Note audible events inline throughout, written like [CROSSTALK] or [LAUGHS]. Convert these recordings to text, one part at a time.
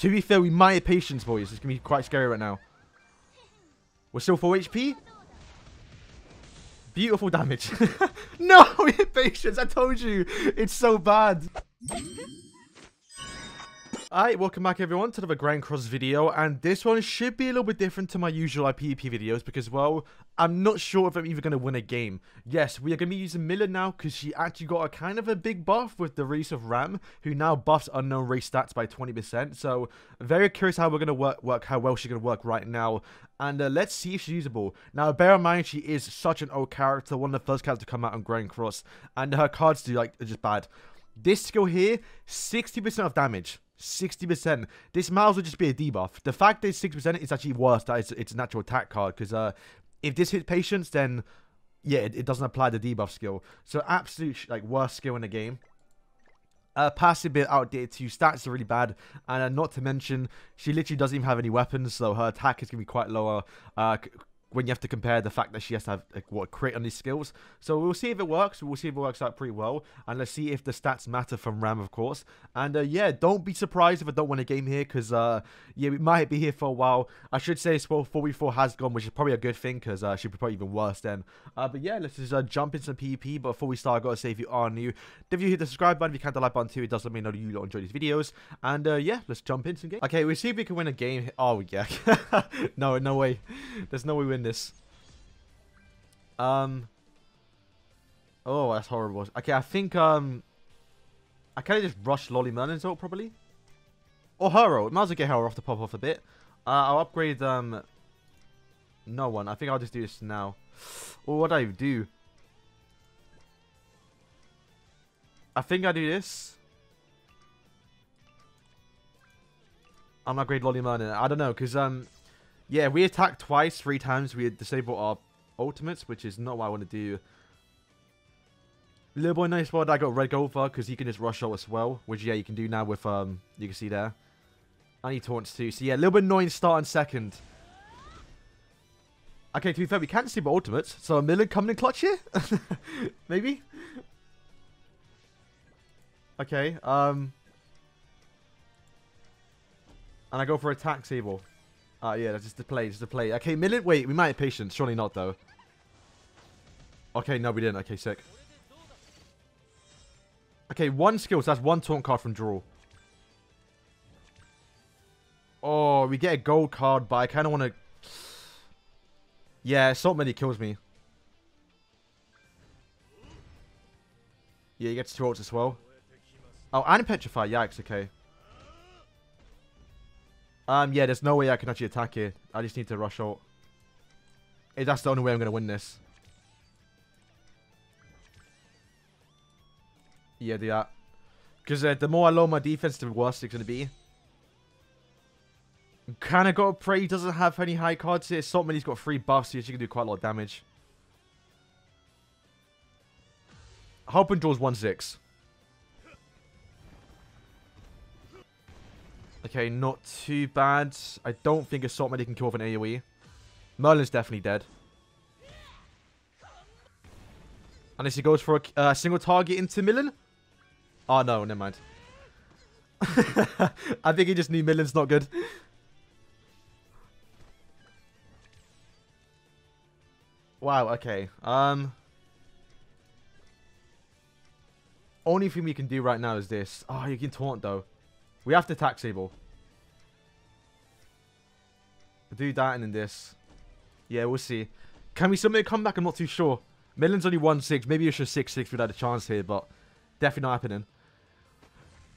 To be fair, we might have patience, boys. It's going to be quite scary right now. We're still 4 HP. Beautiful damage. [LAUGHS] no, [LAUGHS] we hit patience. I told you. It's so bad. Alright, welcome back everyone to another Grand Cross video, and this one should be a little bit different to my usual PvP videos because, well, I'm not sure if I'm even going to win a game. Yes, we are going to be using Milim now because she actually got a kind of a big buff with the release of Ram, who now buffs unknown race stats by 20%, so very curious how we're going to work, work how well she's going to work right now, and uh, let's see if she's usable. Now, bear in mind, she is such an old character, one of the first characters to come out on Grand Cross, and her cards do, like, are just bad. This skill here, 60% of damage. 60%. This as well just be a debuff. The fact that it's 6% is actually worse that it's, it's a natural attack card, because uh, if this hits patience, then yeah, it, it, doesn't apply the debuff skill. So absolute like worst skill in the game. Uh, passive bit outdated too. Stats are really bad, and uh, not to mention she literally doesn't even have any weapons, so her attack is gonna be quite lower. Uh, when you have to compare the fact that she has to have like, what crit on these skills. So we'll see if it works. We'll see if it works out pretty well, and let's see if the stats matter from Ram, of course. And uh, yeah, don't be surprised if I don't win a game here, because uh, yeah, we might be here for a while. I should say well, 4v4 has gone, which is probably a good thing, because uh, she'd be probably even worse then. Uh, but yeah, let's just uh, jump into some PvP. But before we start, I gotta say if you are new, if you hit the subscribe button, if you can't the like button too, it does let me know that you enjoy these videos. And uh, yeah, let's jump into some game. Okay, we'll see if we can win a game. Oh yeah, [LAUGHS] no, no way. There's no way we win this. Um. Oh, that's horrible. Okay, I think um. I kind of just rush Lolly Merlin's ult probably. Or her ult. Might as well get her off the pop off a bit. Uh, I'll upgrade um. No one. I think I'll just do this now. Or what do I do? I think I do this. I'm upgrade Lolly Merlin. I don't know, because um. Yeah, we attacked twice, three times. We disabled our ultimates, which is not what I want to do. Little boy nice spot I got red gold for because he can just rush out as well, which yeah you can do now with um you can see there. And he taunts too. So yeah, little bit annoying start in second. Okay, to be fair, we can't see ultimates, so a Milim coming in clutch here? [LAUGHS] Maybe? Okay, um... And I go for attack table. Ah, uh, yeah, that's just the play, just the play. Okay, Milim. Wait, we might have patience. Surely not, though. Okay, no, we didn't. Okay, sick. Okay, one skill, so that's one taunt card from draw. Oh, we get a gold card, but I kind of want to... Yeah, so many kills me. Yeah, he gets two ults as well. Oh, and Petrify. Yikes, okay. Um, yeah, there's no way I can actually attack here. I just need to rush out. Hey, that's the only way I'm going to win this. Yeah, do that. Because uh, the more I lower my defense, the worse it's going to be. Kind of got to pray he doesn't have any high cards here. Saltman's got three buffs, so she can do quite a lot of damage. Hoping draws 1-6. Okay, not too bad. I don't think Assault Medic can kill off an AoE. Merlin's definitely dead. Unless he goes for a uh, single target into Milim. Oh, no, never mind. [LAUGHS] I think he just knew Milim's not good. Wow, okay. Um... Only thing we can do right now is this. Oh, you can taunt, though. We have to attack Sable. Do that and then this. Yeah, we'll see. Can we submit a comeback? I'm not too sure. Milim's only 1-6. Maybe it's just 6-6 without a chance here, but definitely not happening.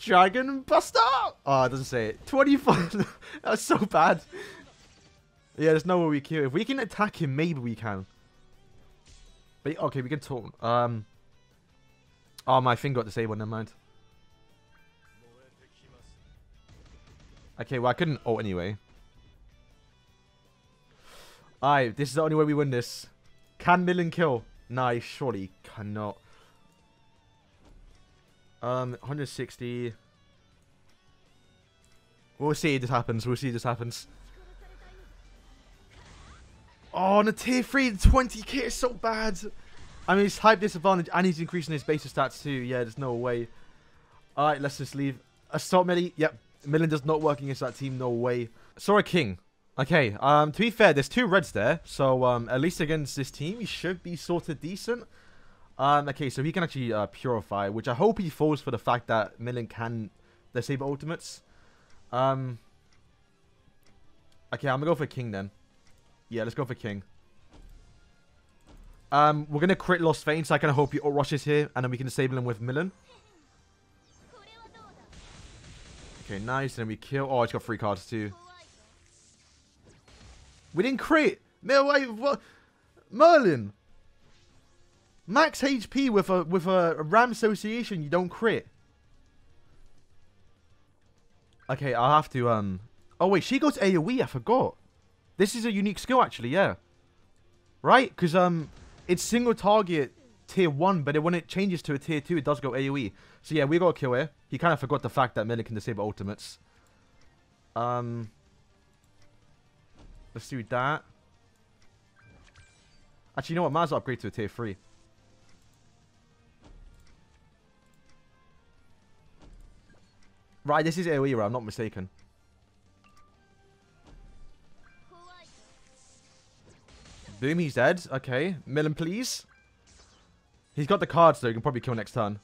Dragon Buster! Oh, it doesn't say it. 25. [LAUGHS] That's so bad. Yeah, there's no way we kill. If we can attack him, maybe we can. But okay, we can talk. Um. Oh, my thing got disabled. Never mind. Okay, well, I couldn't ult anyway. Alright, this is the only way we win this. Can Milim kill? Nice, surely cannot. Um, 160. We'll see if this happens. We'll see if this happens. Oh, on a tier 3, the 20k is so bad. I mean, he's hype disadvantage and he's increasing his basic stats too. Yeah, there's no way. Alright, let's just leave. Assault Medi. Yep, Milim does not work against that team, no way. Sora King. Okay, um, to be fair, there's two reds there, so um, at least against this team, he should be sort of decent. Um, okay, so he can actually uh, purify, which I hope he falls for the fact that Milim can disable ultimates. Um, okay, I'm gonna go for King then. Yeah, let's go for King. Um, we're gonna crit Lostvayne, so I kind of hope he rushes here, and then we can disable him with Milim. Okay, nice. And then we kill. Oh, it's got three cards too. We didn't crit. No, wait, what? Merlin. Max HP with a with a Ram Association. You don't crit. Okay, I'll have to um. Oh wait, she goes AOE. I forgot. This is a unique skill actually. Yeah. Right, because um, it's single target tier 1, but when it changes to a tier 2, it does go AoE. So yeah, we got a kill here. He kind of forgot the fact that Milim can disable ultimates. Um, Let's do that. Actually, you know what? Might as well upgrade to a tier 3. Right, this is AoE, right? I'm not mistaken. Boom, he's dead. Okay. Milim, please. He's got the cards, though. He can probably kill next turn.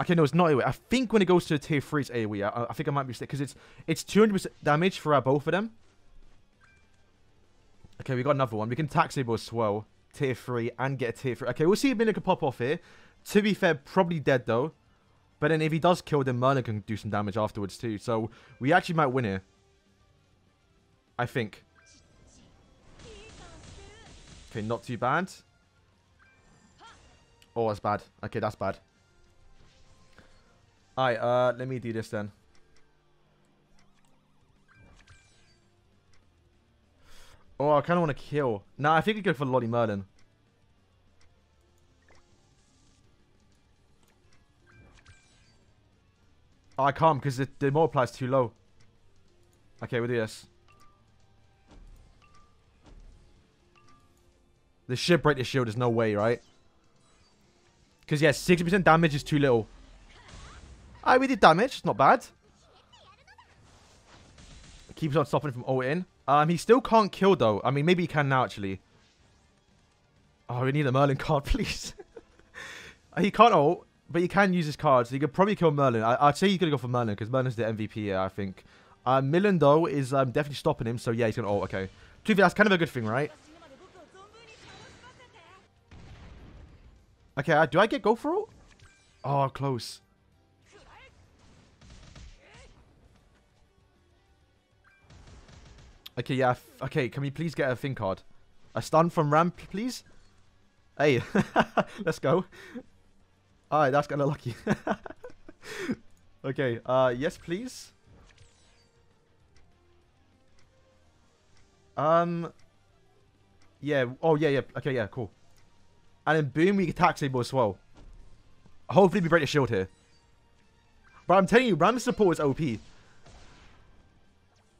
Okay, no, it's not AoE. I think when it goes to tier 3, it's AoE. I, I think I might be mistaken, because it's it's 200% damage for both of them. Okay, we got another one. We can tax Sable as well. Tier 3 and get a tier 3. Okay, we'll see if Milim can pop off here. To be fair, probably dead, though. But then if he does kill, then Merlin can do some damage afterwards, too. So, we actually might win here. I think. Okay, not too bad. Oh, that's bad. Okay, that's bad. Alright, uh, let me do this then. Oh, I kind of want to kill. Nah, I think we go for Lolly Merlin. Oh, I can't because the, the multiplier is too low. Okay, we'll do this. The should break the shield. There's no way, right? Because, yeah, 60% damage is too little. Alright, we did damage. It's not bad. Keeps on stopping from ulting. Um, he still can't kill, though. I mean, maybe he can now, actually. Oh, we need a Merlin [LAUGHS] card, please. [LAUGHS] he can't ult, but he can use his cards. So he could probably kill Merlin. I would say he's going to go for Merlin, because Merlin's the MVP here, I think. Um, Milim, though, is um, definitely stopping him. So, yeah, he's going to ult. Okay. To be that's kind of a good thing, right? Okay, uh, do I get go for ult? Oh, close. Okay, yeah. Okay, can we please get a thing card? A stun from ramp, please? Hey, [LAUGHS] let's go. Alright, that's kind of lucky. [LAUGHS] okay, uh, yes, please. Um, yeah. Oh, yeah, yeah. Okay, yeah, cool. And then boom, we attack Sable as well. Hopefully we break the shield here. But I'm telling you, Ram support is OP.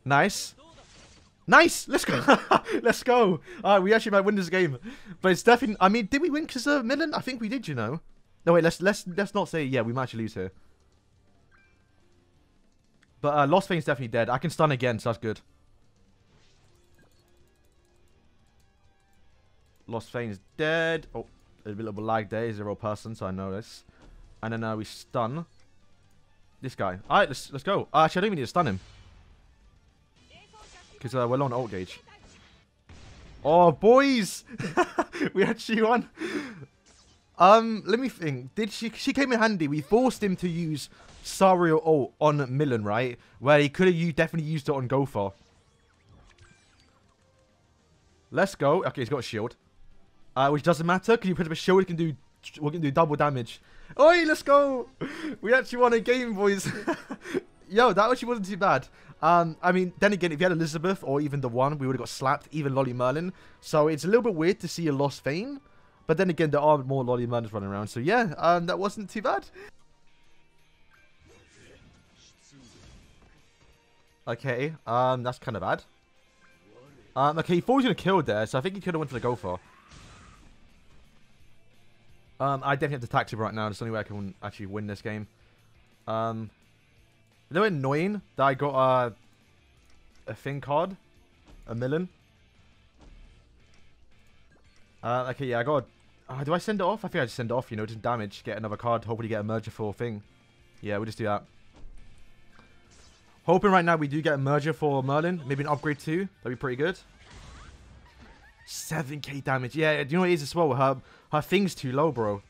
Nice. Nice! Let's go! [LAUGHS] Let's go! Alright, we actually might win this game. But it's definitely... I mean, did we win because of Milim? I think we did, you know. No, wait, let's let's let's not say... Yeah, we might actually lose here. But uh, Lostvayne's definitely dead. I can stun again, so that's good. Lostvayne's dead. Oh, a little lag there. He's a real person, so I know this. And then uh, we stun this guy. Alright, let's, let's go. Uh, actually, I don't even need to stun him. Because uh, we're on ult gauge. Oh, boys! [LAUGHS] we actually won. Um, let me think. Did she? She came in handy. We forced him to use Sario ult on Milim, right? Where he could have you definitely used it on Gowther. Let's go. Okay, he's got a shield. Uh, which doesn't matter, because you put up a shield, we can do we can do double damage. Oi, let's go! We actually won a game, boys. [LAUGHS] Yo, that actually wasn't too bad. Um, I mean, then again, if you had Elizabeth or even the one, we would have got slapped, even Lolly Merlin. So it's a little bit weird to see a Lostvayne. But then again, there are more Lolly Merlins running around. So yeah, um, that wasn't too bad. Okay, um, that's kind of bad. Um, okay, he thought he was going to kill there, so I think he could have went for the Gowther. Um, I definitely have to taxi right now. That's the only way I can actually win this game. Um, A little annoying that I got uh, a thing card. A Milim. Uh, okay, yeah, I got... Uh, do I send it off? I think I just send it off, you know, just damage, get another card, hopefully get a merger for a thing. Yeah, we'll just do that. Hoping right now we do get a merger for Merlin. Maybe an upgrade too. That'd be pretty good. 7k damage. Yeah, do you know what it is as well? Her, her thing's too low, bro.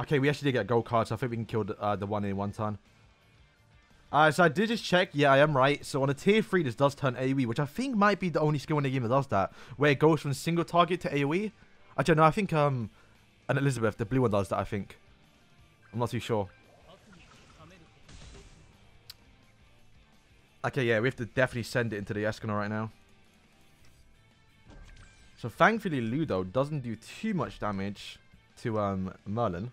Okay, we actually did get gold cards, so I think we can kill the, uh, the one in one turn. Uh, so I did just check. Yeah, I am right. So on a tier 3, this does turn AoE, which I think might be the only skill in the game that does that. Where it goes from single target to AoE. Actually, no, I think um, an Elizabeth, the blue one does that, I think. I'm not too sure. Okay, yeah, we have to definitely send it into the Escanor right now. So thankfully Ludo doesn't do too much damage to um Merlin.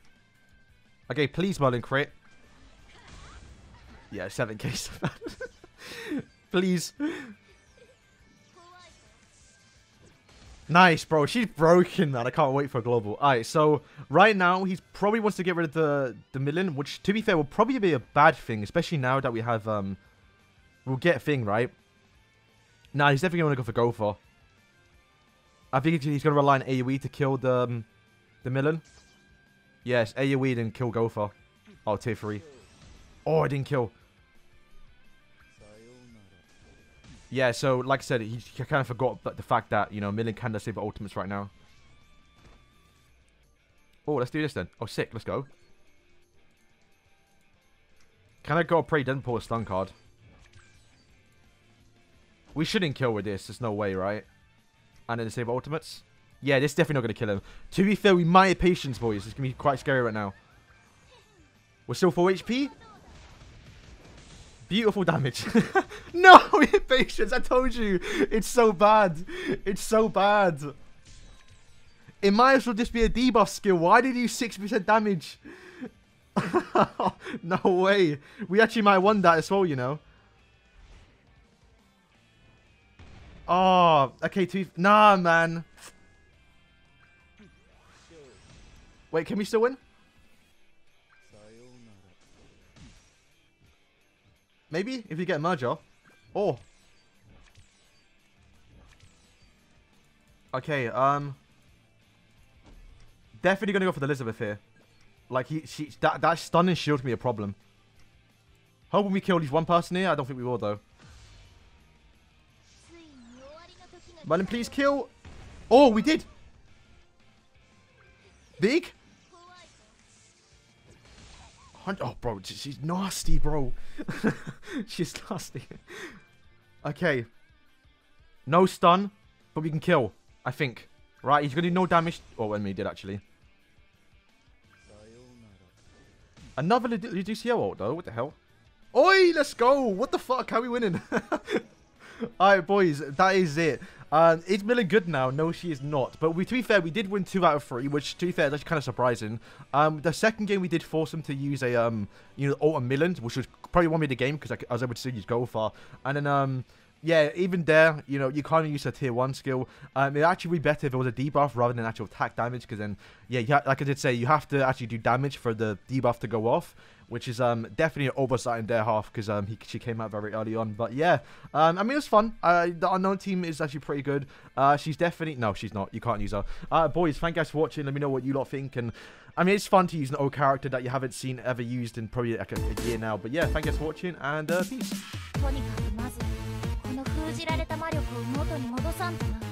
Okay, please Merlin crit. Yeah, 7k. [LAUGHS] please. Nice, bro. She's broken, man. I can't wait for global. Alright, so right now, he's probably wants to get rid of the, the Milim, which, to be fair, will probably be a bad thing, especially now that we have, um... We'll get thing, right? Nah, he's definitely going to go for Gowther. I think he's going to rely on AoE to kill the, um, the Milim. Yes, AoE didn't kill Gowther. Oh, tier 3. Oh, I didn't kill. Yeah, so like I said, he, kind of forgot the fact that, you know, Milim can save ultimates right now. Oh, let's do this then. Oh, sick. Let's go. Can I go pray doesn't pull a stun card? We shouldn't kill with this. There's no way, right? And then the save ultimates. Yeah, this is definitely not going to kill him. To be fair, we might have patience, boys. It's going to be quite scary right now. We're still full HP. Beautiful damage. [LAUGHS] no, [LAUGHS] patience. I told you. It's so bad. It's so bad. It might as well just be a debuff skill. Why did you 6% damage? [LAUGHS] no way. We actually might have won that as well, you know. Oh, okay. To nah, man. Wait, can we still win? Maybe, if you get a merger. Oh. Okay, um... Definitely gonna go for the Elizabeth here. Like, he, she, that, that stunning shield me a problem. Hoping we kill at least one person here. I don't think we will, though. Merlin, please kill. Oh, we did. Big? Oh, bro, she's nasty, bro. [LAUGHS] she's nasty. okay. No stun, but we can kill, I think. Right, he's going to do no damage. Oh, when we did, actually. Another Lucio ult, though. What the hell? Oi, let's go. What the fuck? How are we winning? [LAUGHS] Alright, boys. That is it. Um, is Milim good now? No, she is not. But we, to be fair, we did win two out of three, which, to be fair, is actually kind of surprising. Um, the second game, we did force him to use a, um, you know, Alton Milim, which was probably one of the game because I, I, was able to use far. And then, um, yeah, even there, you know, you can't use a tier 1 skill. Um, it'd actually be better if it was a debuff rather than actual attack damage, because then, yeah, like I did say, you have to actually do damage for the debuff to go off, which is um, definitely an oversight in their half, because um, he, she came out very early on. But yeah, um, I mean, it was fun. Uh, the Unknown team is actually pretty good. Uh, she's definitely... No, she's not. You can't use her. Uh, boys, thank you guys for watching. Let me know what you lot think, and... I mean, it's fun to use an old character that you haven't seen ever used in probably like a, a year now. But yeah, thank you guys for watching, and uh, peace. 封じられた魔力を元に戻さんとな。